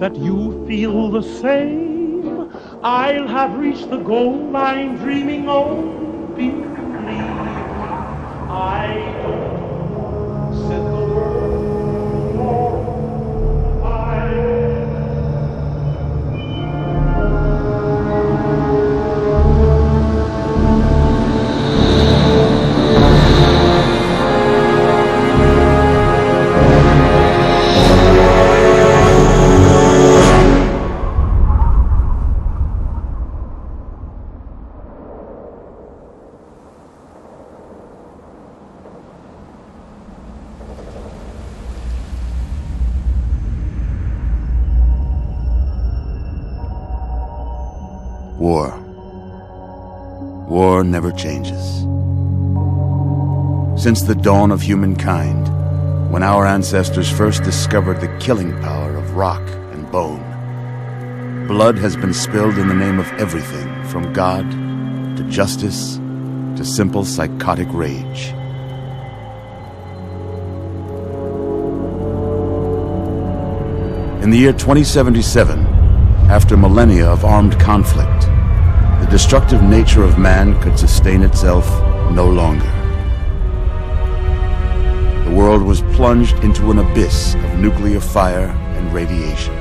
that you feel the same, I'll have reached the goal I'm dreaming of. Never changes. Since the dawn of humankind, when our ancestors first discovered the killing power of rock and bone, blood has been spilled in the name of everything from God to justice to simple psychotic rage. In the year 2077, after millennia of armed conflict, destructive nature of man could sustain itself no longer. The world was plunged into an abyss of nuclear fire and radiation.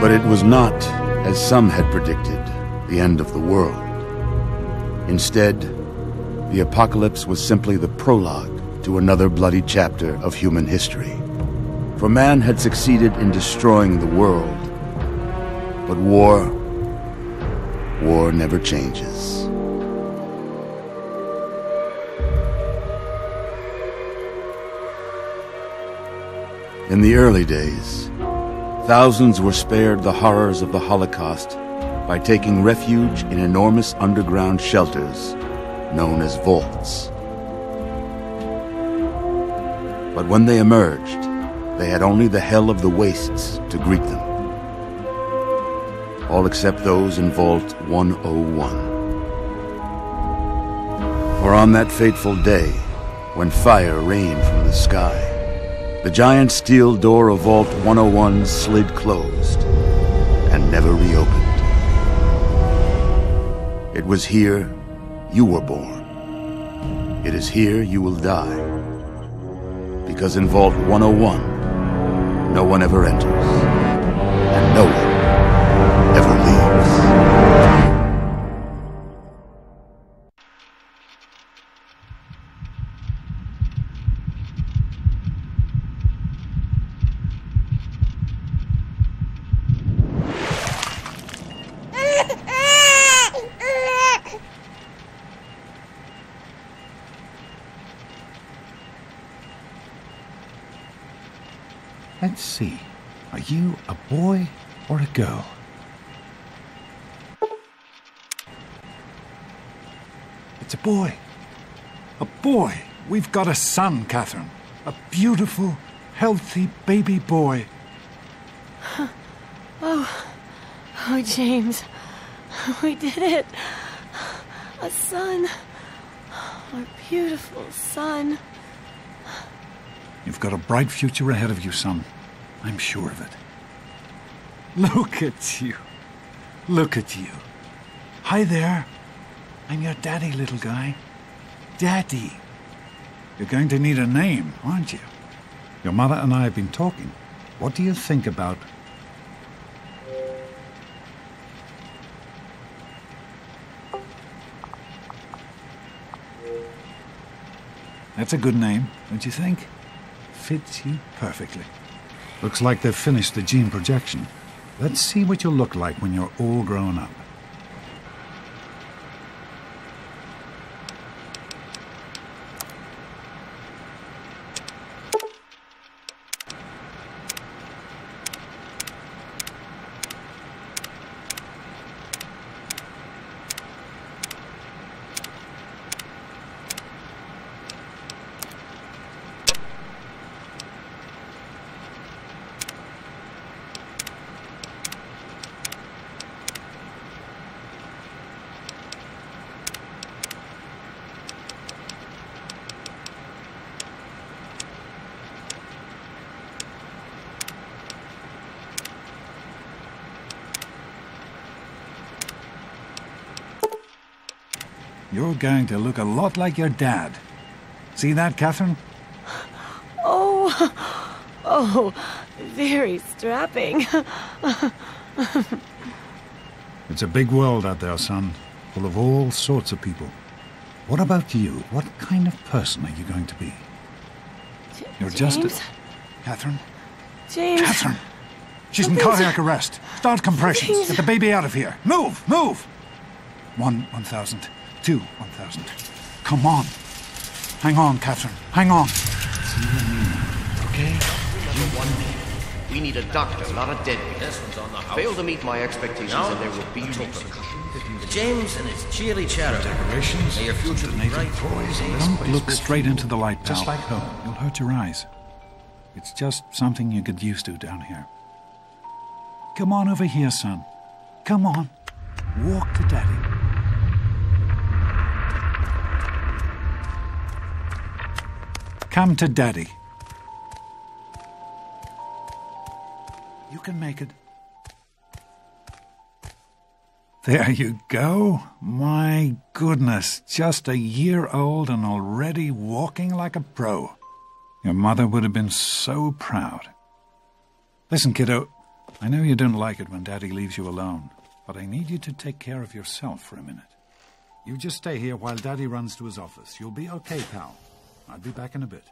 But it was not, as some had predicted, the end of the world. Instead, the apocalypse was simply the prologue to another bloody chapter of human history. For man had succeeded in destroying the world. But war, war never changes. In the early days, thousands were spared the horrors of the Holocaust by taking refuge in enormous underground shelters known as vaults. But when they emerged, they had only the hell of the wastes to greet them. All except those in Vault 101. For on that fateful day, when fire rained from the sky, the giant steel door of Vault 101 slid closed and never reopened. It was here you were born. It is here you will die. Because in Vault 101, no one ever enters, Let's see. Are you a boy or a girl? It's a boy. A boy. We've got a son, Catherine. A beautiful, healthy baby boy. Oh. Oh, James. We did it. A son. Our beautiful son. You've got a bright future ahead of you, son. I'm sure of it. Look at you. Look at you. Hi there. I'm your daddy, little guy. Daddy. You're going to need a name, aren't you? Your mother and I have been talking. What do you think about. That's a good name, don't you think? Fits you perfectly. Looks like they've finished the gene projection. Let's see what you'll look like when you're all grown up. You're going to look a lot like your dad. See that, Catherine? Oh, oh, very strapping. it's a big world out there, son, full of all sorts of people. What about you? What kind of person are you going to be? You're James? just a... Catherine? James. Catherine! She's in cardiac arrest. Start compressions. Please. Get the baby out of here. Move! Move! One, one thousand. Two, one thousand. Come on. Hang on, Catherine. Hang on. Okay? You one thing. We need a doctor, not a deadbeat. This one's on the house. Fail to meet my expectations No. and there will be repercussions. James and his cheery chatter. Decorations. May your future be native bright. toys. May Don't look straight into the light, pal. Just like home. You'll hurt your eyes. It's just something you get used to down here. Come on over here, son. Come on. Walk to daddy. Come to daddy. You can make it. There you go. My goodness, just a year old and already walking like a pro. Your mother would have been so proud. Listen, kiddo, I know you don't like it when Daddy leaves you alone, but I need you to take care of yourself for a minute. You just stay here while Daddy runs to his office. You'll be okay, pal. I'll be back in a bit.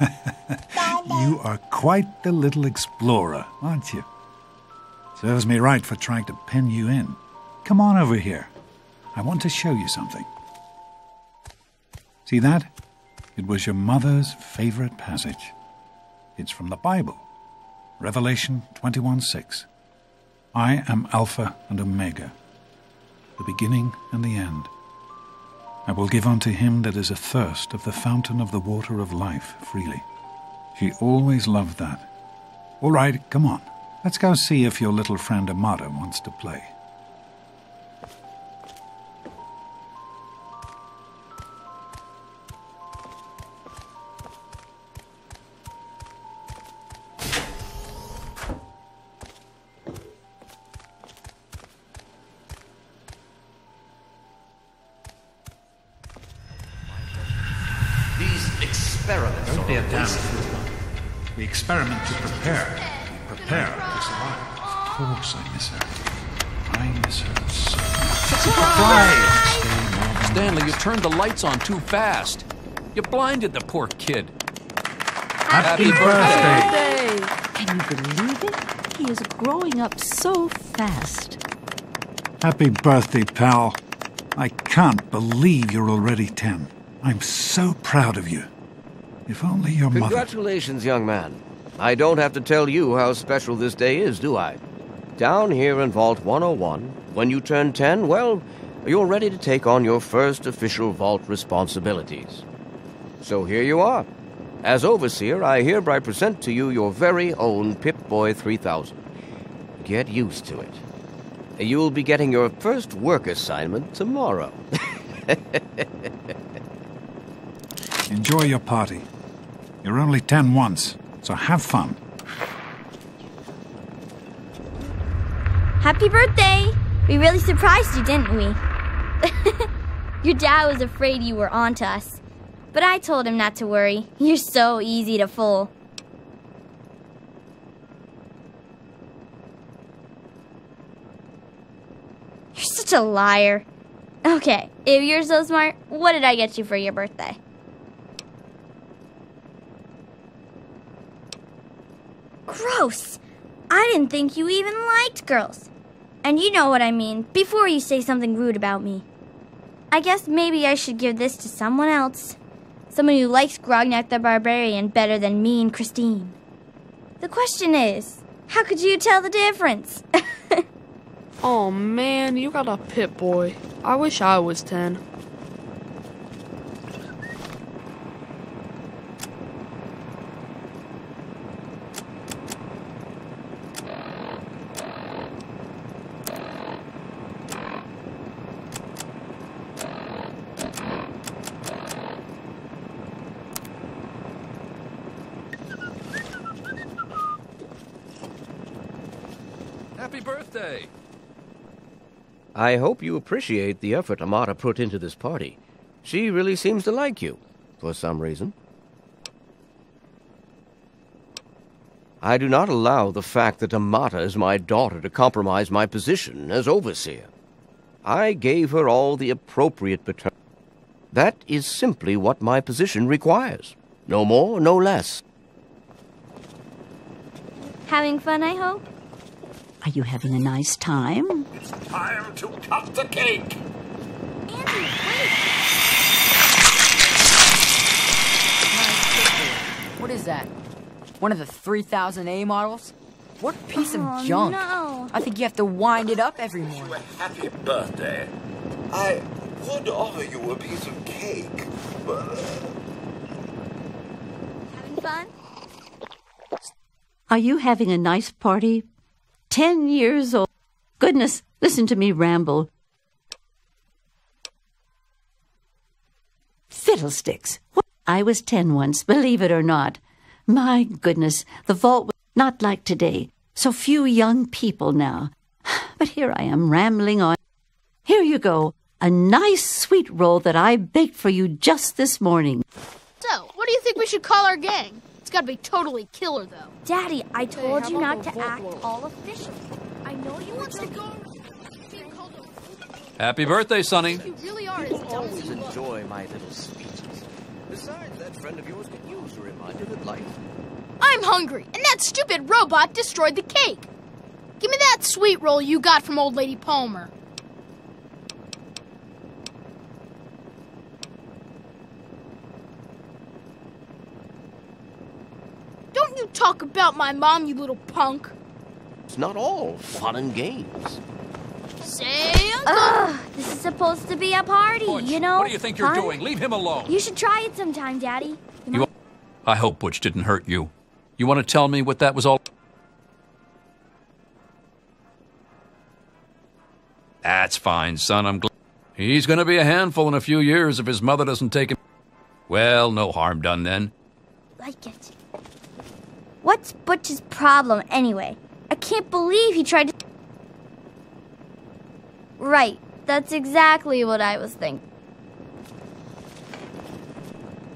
You are quite the little explorer, aren't you? Serves me right for trying to pin you in. Come on over here. I want to show you something. See that? It was your mother's favorite passage. It's from the Bible, Revelation 21 6. I am Alpha and Omega, the beginning and the end. I will give unto him that is athirst of the fountain of the water of life freely. She always loved that. All right, come on. Let's go see if your little friend Amata wants to play. Prepare. We prepare to survive. Of course I miss her. I miss her so much. Stanley, you turned the lights on too fast. You blinded the poor kid. Happy birthday! Can you believe it? He is growing up so fast. Happy birthday, pal. I can't believe you're already 10. I'm so proud of you. If only your mother. Congratulations, young man. I don't have to tell you how special this day is, do I? Down here in Vault 101, when you turn 10, well, you're ready to take on your first official vault responsibilities. So here you are. As Overseer, I hereby present to you your very own Pip-Boy 3000. Get used to it. You'll be getting your first work assignment tomorrow. Enjoy your party. You're only 10 once, so have fun. Happy birthday! We really surprised you, didn't we? Your dad was afraid you were onto us. But I told him not to worry. You're so easy to fool. You're such a liar. Okay, if you're so smart, what did I get you for your birthday? Gross! I didn't think you even liked girls. And you know what I mean, before you say something rude about me. I guess maybe I should give this to someone else. Someone who likes Grognak the Barbarian better than me and Christine. The question is, how could you tell the difference? Oh man, you got a Pip-Boy. I wish I was 10. Happy birthday! I hope you appreciate the effort Amata put into this party. She really seems to like you, for some reason. I do not allow the fact that Amata is my daughter to compromise my position as overseer. I gave her all the appropriate paternity. That is simply what my position requires. No more, no less. Having fun, I hope? Are you having a nice time? It's time to cut the cake. What is that? One of the 3000A models? What piece Oh, of junk? no. I think you have to wind it up every morning. Happy birthday. I would offer you a piece of cake, but uh, Having fun? Are you having a nice party? Ten years old. Goodness, listen to me ramble. Fiddlesticks. I was ten once, believe it or not. My goodness, the vault was not like today. So few young people now. But here I am rambling on. Here you go. A nice sweet roll that I baked for you just this morning. So, what do you think we should call our gang? It's gotta be totally killer, though. Daddy, I told how you not to act Roll? all official. I know you want to go. Happy birthday, Sonny. You really are as dumb as Always you look. enjoy my little speeches. Besides, that friend of yours could use a reminder that life I'm hungry, and that stupid robot destroyed the cake. Give me that sweet roll you got from old lady Palmer. Don't you talk about my mom, you little punk. It's not all fun and games. Say uncle. Ugh, this is supposed to be a party, Butch, you know? What do you think you're fun? doing? Leave him alone. You should try it sometime, Daddy. You, you I hope Butch didn't hurt you. You want to tell me what that was all? That's fine, son. I'm glad. He's going to be a handful in a few years if his mother doesn't take him. Well, no harm done then. Like it. What's Butch's problem anyway? I can't believe he tried to. Right, that's exactly what I was thinking.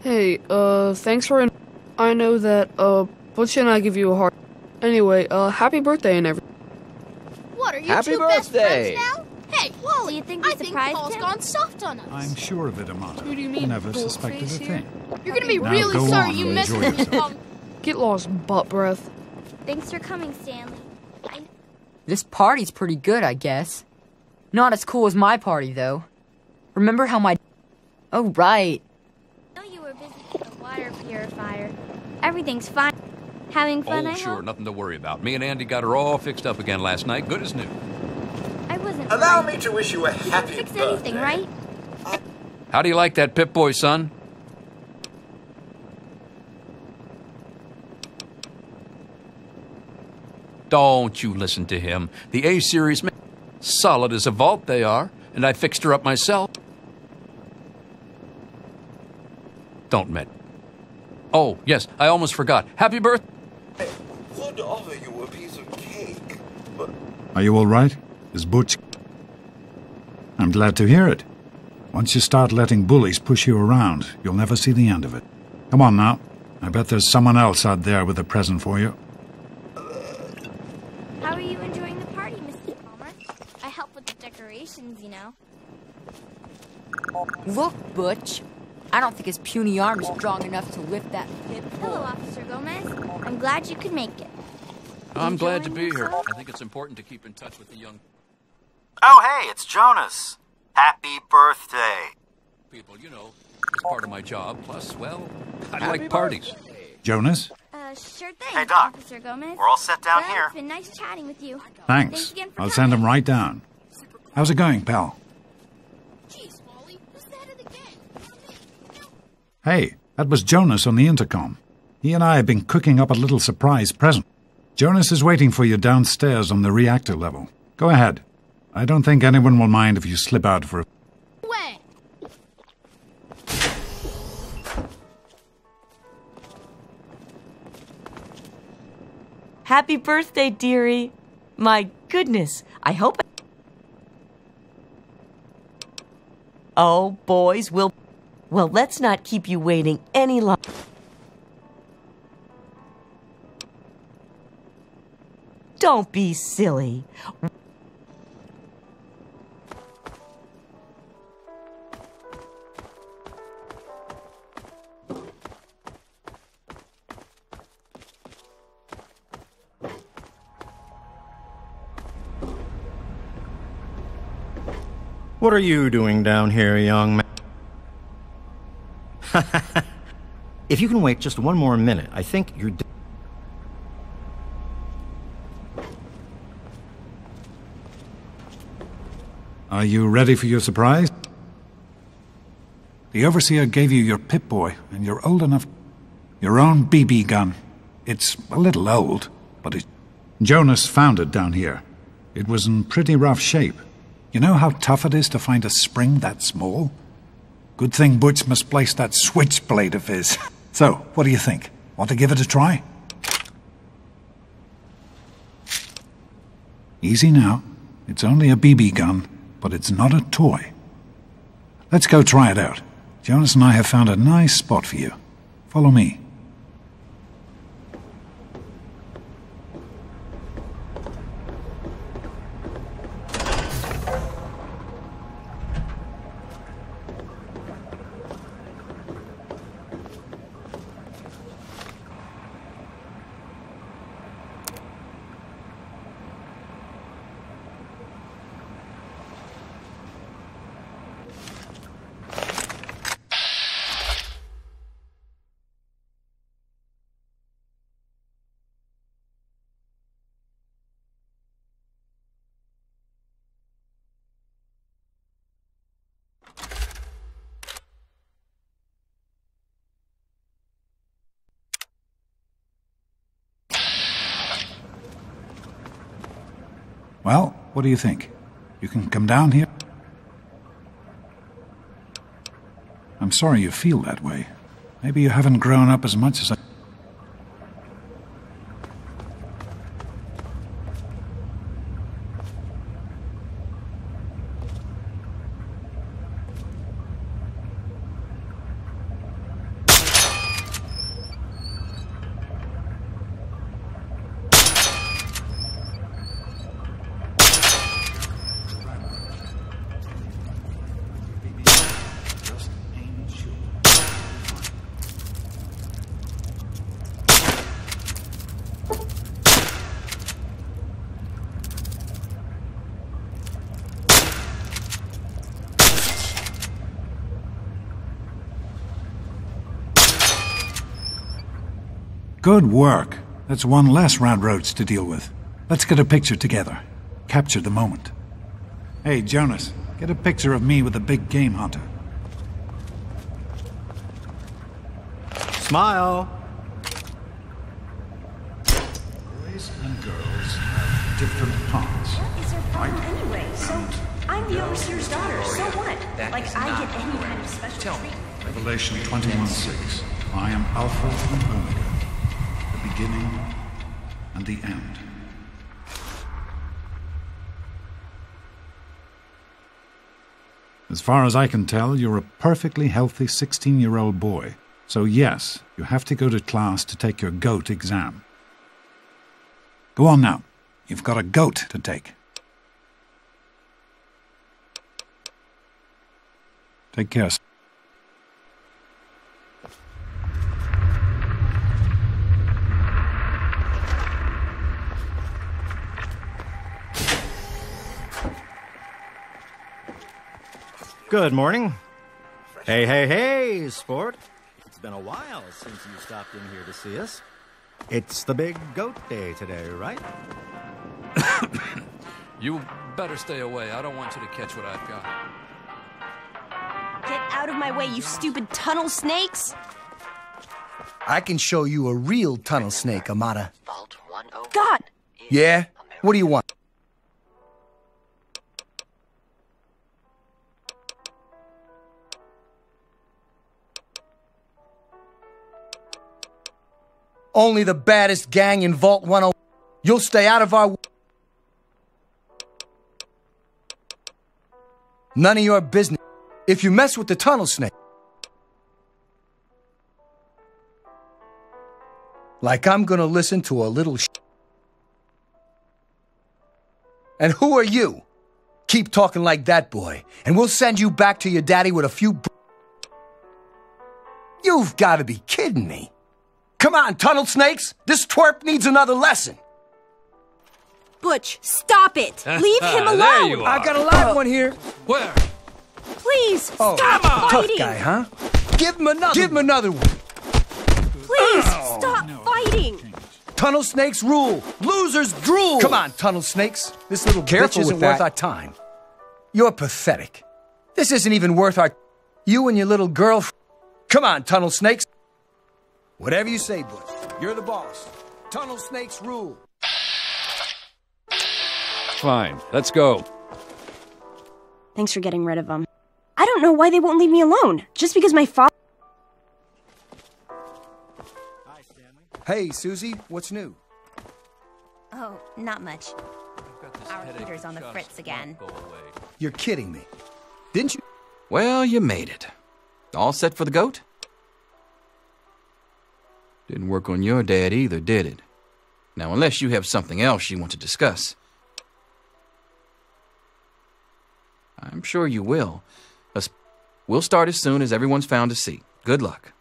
Hey, uh, thanks for. In- I know that, uh, Butch and I give you a heart. Anyway, uh, happy birthday and everything. What, are you Happy two best birthday. friends now? Hey, Wally, Do you think we I think surprised Paul's him? gone soft on us. I'm sure of it, Amata. Who do you mean, Never suspected a thing. You're gonna be Now really go sorry on you and messed enjoy with me. Yourself. Get lost, butt breath. Thanks for coming, Stanley. I This party's pretty good, I guess. Not as cool as my party, though. Remember how my. Oh, right. I know you were busy with the water purifier. Everything's fine. Having fun, oh, I sure, hope? nothing to worry about. Me and Andy got her all fixed up again last night, good as new. I wasn't. Allow worried. me to wish you a You didn't happy fix birthday. anything, right? How do you like that Pip Boy, son? Don't you listen to him. The A series, ma- solid as a vault they are, and I fixed her up myself. Don't met. Oh, yes, I almost forgot. Happy birthday. I would offer you a piece of cake, but Are you all right? Is Butch. I'm glad to hear it. Once you start letting bullies push you around, you'll never see the end of it. Come on now. I bet there's someone else out there with a present for you. How are you enjoying the party, Mrs. Palmer? I help with the decorations, you know. Look, Butch. I don't think his puny arm is strong enough to lift that pit Hello. Officer Gomez. I'm glad you could make it. I'm glad to Enjoying be here. I think it's important to keep in touch with the young Oh, hey, it's Jonas. Happy birthday. people, you know. It's part of my job. Plus, well, I Happy like parties. Jonas? Uh, sure thing, Hey, Doc. Officer Gomez. We're all set down well, here. It's been nice chatting with you. Thanks. again for I'll send him right down. How's it going, pal? Jeez, Wally, who's the head of the gang? Hey, that was Jonas on the intercom. He and I have been cooking up a little surprise present. Jonas is waiting for you downstairs on the reactor level. Go ahead. I don't think anyone will mind if you slip out for a Way. Happy birthday, dearie. My goodness, I hope. Oh, boys, we'll. Well, let's not keep you waiting any longer. Don't be silly. What are you doing down here, young man? If you can wait just one more minute, I think you're. Are you ready for your surprise? The Overseer gave you your Pip Boy, and you're old enough. Your own BB gun. It's a little old, but it. Jonas found it down here. It was in pretty rough shape. You know how tough it is to find a spring that small? Good thing Butch misplaced that switchblade of his. So, what do you think? Want to give it a try? Easy now. It's only a BB gun, but it's not a toy. Let's go try it out. Jonas and I have found a nice spot for you. Follow me. Well, what do you think? You can come down here. I'm sorry you feel that way. Maybe you haven't grown up as much as I. Good work. That's one less Radroach to deal with. Let's get a picture together. Capture the moment. Hey, Jonas, get a picture of me with a big game hunter. Smile. Boys and girls have different parts. What is your problem anyway? So, I'm the overseer's daughter, so what? That like, I get any kind of special Tell me. treatment. Revelation 21.6. I am Alpha and Omega, the beginning and the end. As far as I can tell, you're a perfectly healthy 16 year old boy. So, yes, you have to go to class to take your GOAT exam. Go on now. You've got a GOAT to take. Take care. Good morning. Hey, hey, hey, sport. It's been a while since you stopped in here to see us. It's the big GOAT day today, right? You better stay away. I don't want you to catch what I've got. Get out of my way, you stupid tunnel snakes! I can show you a real tunnel snake, Amata. God! Yeah? What do you want? Only the baddest gang in Vault 10. You'll stay out of our. None of your business. If you mess with the tunnel snake. Like I'm gonna listen to a little sh- And who are you? Keep talking like that, boy, and we'll send you back to your daddy with a few. You've gotta be kidding me. Come on, tunnel snakes! This twerp needs another lesson! Butch, stop it! Leave him alone! There you are. I got a live one here. Where? Please, Oh, stop tough fighting! guy, huh? Give him another. Give him another one. Please, oh, stop fighting! Tunnel snakes rule. Losers drool. Come on, tunnel snakes. This little Careful bitch isn't worth our time. You're pathetic. This isn't even worth our. You and your little girl. Come on, tunnel snakes. Whatever you say, Butch. You're the boss. Tunnel snakes rule. Fine, let's go. Thanks for getting rid of them. I don't know why they won't leave me alone. Just because my father. Hi, Stanley. Hey, Susie, what's new? Oh, not much. Our heater's on the fritz again. You're kidding me. Didn't you? Well, you made it. All set for the GOAT? Didn't work on your dad either, did it? Now, unless you have something else you want to discuss. I'm sure you will. We'll start as soon as everyone's found a seat. Good luck.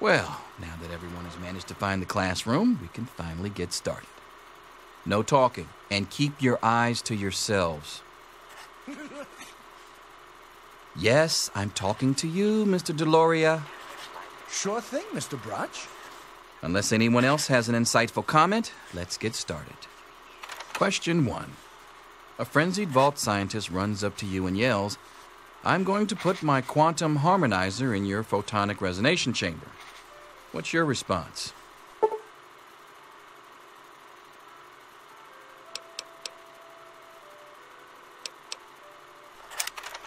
Well, now that everyone has managed to find the classroom, we can finally get started. No talking, and keep your eyes to yourselves. Yes, I'm talking to you, Mr. DeLoria. Sure thing, Mr. Brotch. Unless anyone else has an insightful comment, let's get started. Question one A frenzied vault scientist runs up to you and yells, I'm going to put my quantum harmonizer in your photonic resonation chamber. What's your response?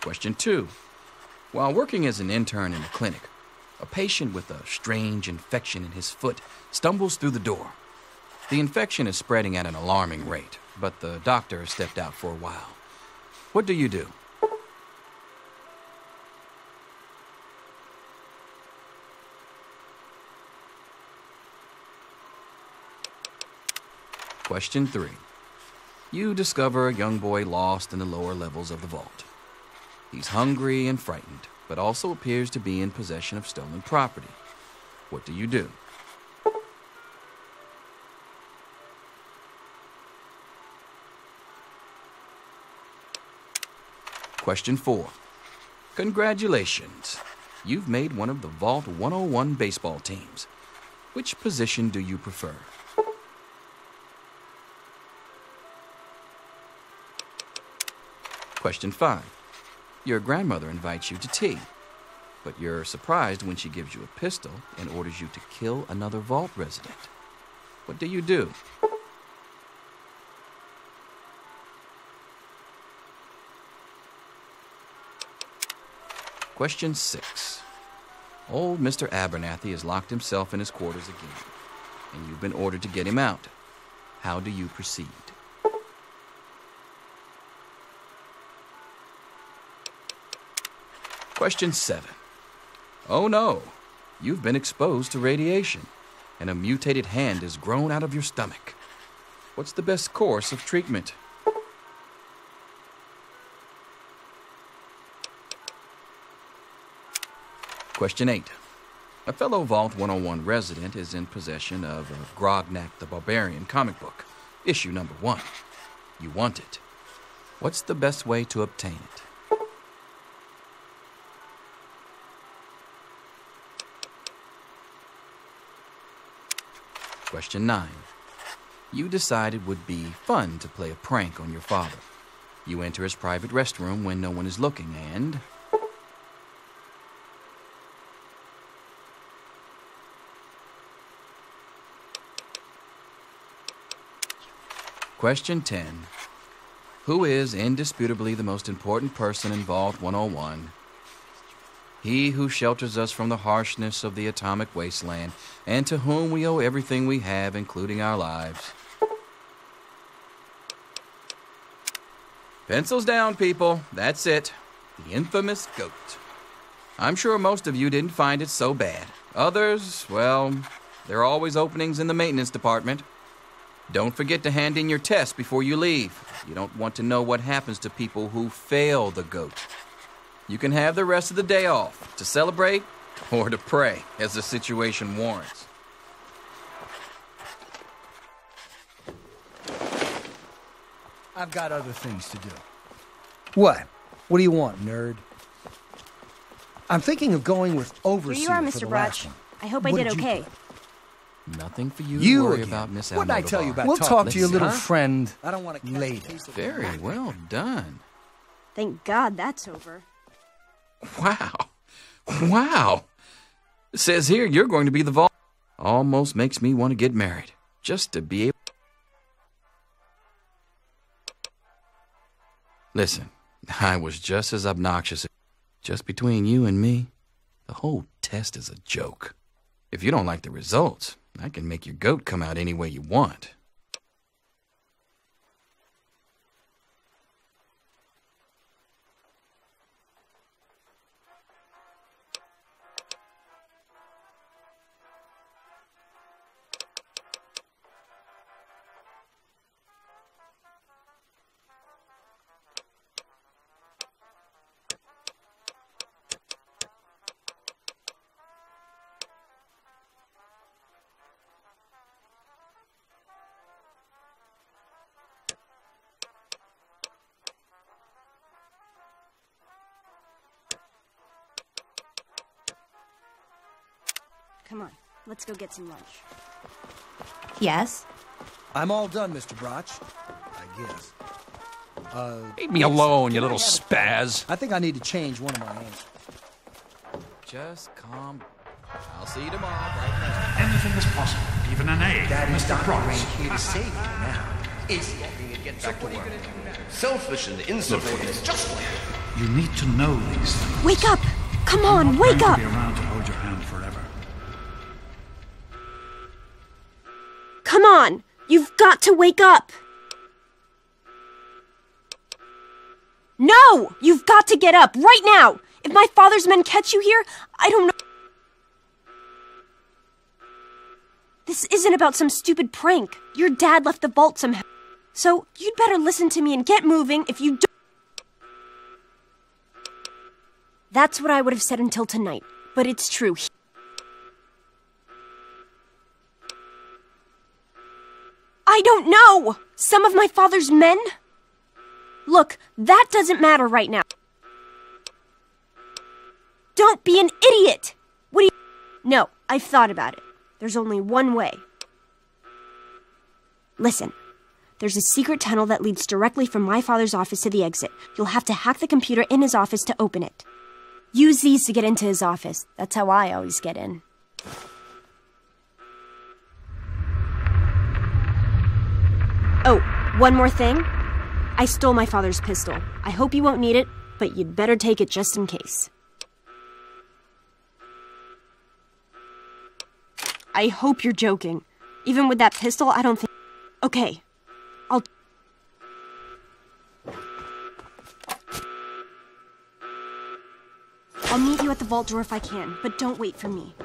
Question two. While working as an intern in a clinic, a patient with a strange infection in his foot stumbles through the door. The infection is spreading at an alarming rate, but the doctor has stepped out for a while. What do you do? Question 3. You discover a young boy lost in the lower levels of the vault. He's hungry and frightened, but also appears to be in possession of stolen property. What do you do? Question 4. Congratulations. You've made one of the Vault 101 baseball teams. Which position do you prefer? Question 5. Your grandmother invites you to tea, but you're surprised when she gives you a pistol and orders you to kill another vault resident. What do you do? Question 6. Old Mr. Abernathy has locked himself in his quarters again, and you've been ordered to get him out. How do you proceed? Question 7. Oh no, you've been exposed to radiation, and a mutated hand has grown out of your stomach. What's the best course of treatment? Question 8. A fellow Vault 101 resident is in possession of a Grognak the Barbarian comic book, issue number 1. You want it. What's the best way to obtain it? Question 9. You decide it would be fun to play a prank on your father. You enter his private restroom when no one is looking and. Question 10. Who is indisputably the most important person in Vault 101? He who shelters us from the harshness of the atomic wasteland, and to whom we owe everything we have, including our lives. Pencils down, people. That's it. The infamous GOAT. I'm sure most of you didn't find it so bad. Others, well, there are always openings in the maintenance department. Don't forget to hand in your test before you leave. You don't want to know what happens to people who fail the GOAT. You can have the rest of the day off to celebrate or to pray as the situation warrants. I've got other things to do. What? What do you want, nerd? I'm thinking of going with Here you are, Mr. the Brotch. I hope I What did did you okay. Nothing for you, You to worry again. about, Miss What did I tell you about We'll talk to your little friend I don't want to later. Very well done. Thank God that's over. Wow. Wow. It says here you're going to be the vault. Almost makes me want to get married. Just to be able. Listen, I was just as obnoxious. Just between you and me, the whole test is a joke. If you don't like the results, I can make your GOAT come out any way you want. Go get some lunch. Yes? I'm all done, Mr. Brotch. I guess. Uh, Leave me alone, you little spaz. I think I need to change one of my hands. Just calm. I'll see you tomorrow, bright and. Anything is possible, even an egg. Daddy's Mr. Dr. Cross. Range here to save you now. Is he? Get back to work. Selfish and insubordinate, just like You need to know these things. Wake up! Come I'm on, not wake going up! To be around to hold your hand forever. Come on! You've got to wake up! No! You've got to get up right now! If my father's men catch you here, I don't know. This isn't about some stupid prank. Your dad left the vault somehow. So, you'd better listen to me and get moving if you don't. That's what I would have said until tonight, but it's true. I don't know! Some of my father's men? Look, that doesn't matter right now. Don't be an idiot! What do you. No, I've thought about it. There's only one way. Listen, there's a secret tunnel that leads directly from my father's office to the exit. You'll have to hack the computer in his office to open it. Use these to get into his office. That's how I always get in. Oh, one more thing. I stole my father's pistol. I hope you won't need it, but you'd better take it just in case. I hope you're joking. Even with that pistol, I don't think. Okay. I'll. I'll meet you at the vault door if I can, but don't wait for me.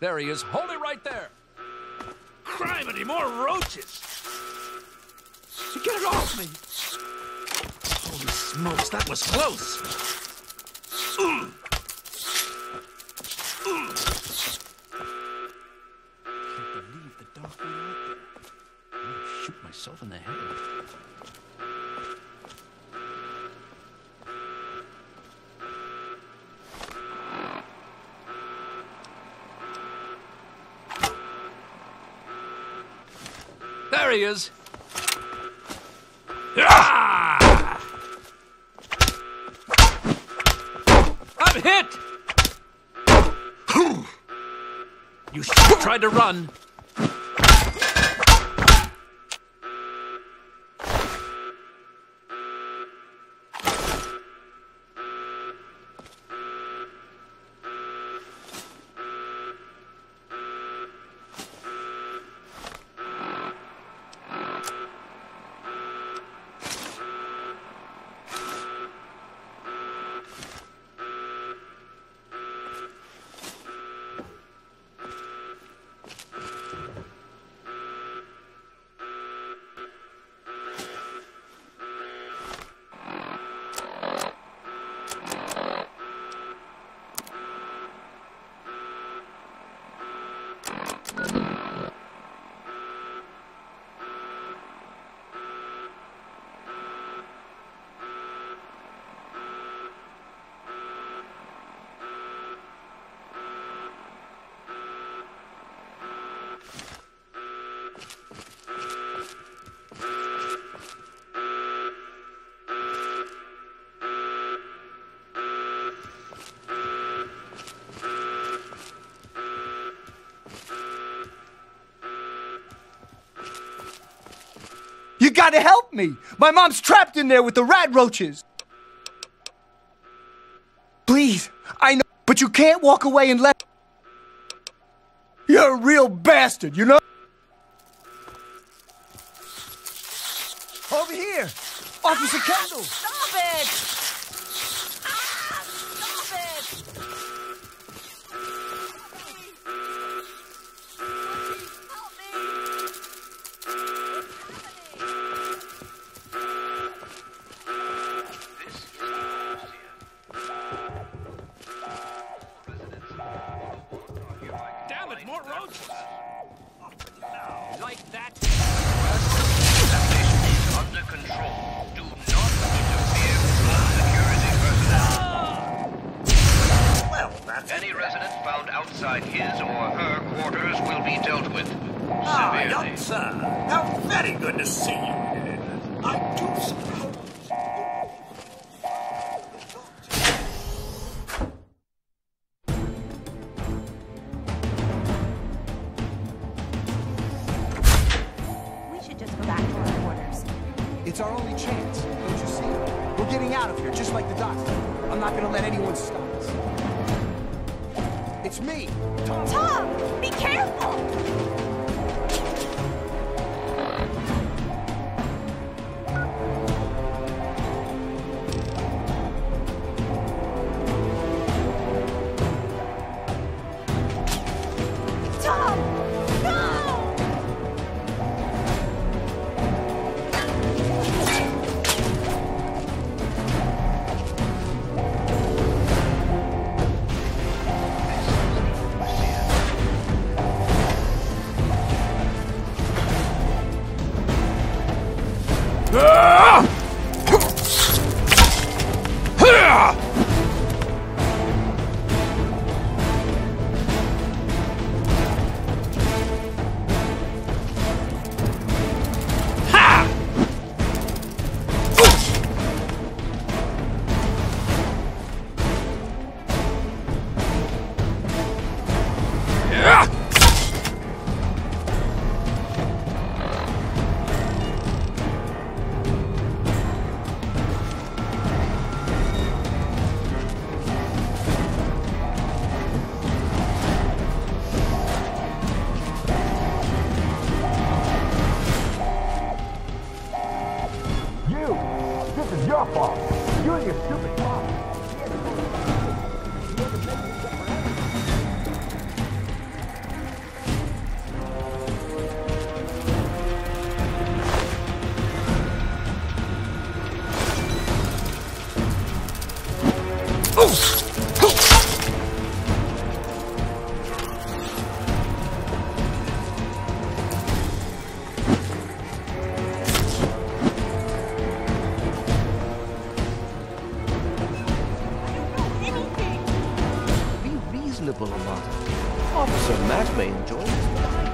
There he is. Hold it right there. Criminy, more roaches! Get it off me! Holy smokes, that was close! Mm. Mm. Can't believe the doc went out there. I'm gonna shoot myself in the head. He is. Ah! I'm hit! you should tried to run. Gotta help me! My mom's trapped in there with the radroaches! Please, I know, but you can't walk away and let. You're a real bastard, you know? Over here! Officer Kendall! More roaches! Like that? under control. Do not interfere with security personnel. Well, that's Any resident found outside his or her quarters will be dealt with severely. Ah, young sir. How very good to see you. I do You! Officer Matt may enjoy this,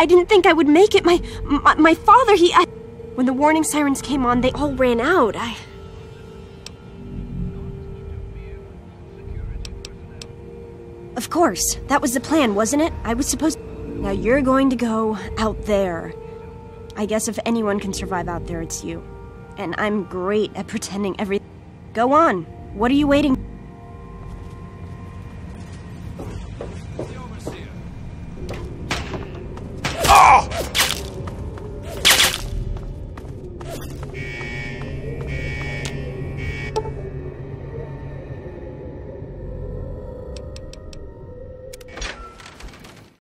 I didn't think I would make it. My my, my father, he I, when the warning sirens came on, they all ran out. I Of course. That was the plan, wasn't it? I was supposed Now you're going to go out there. I guess if anyone can survive out there, it's you. And I'm great at pretending every Go on. What are you waiting